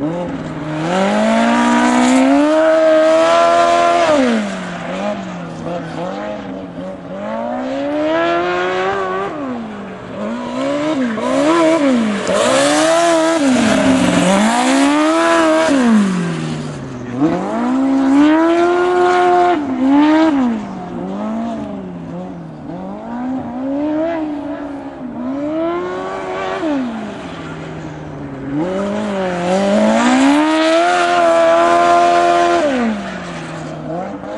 Whoa. 啊。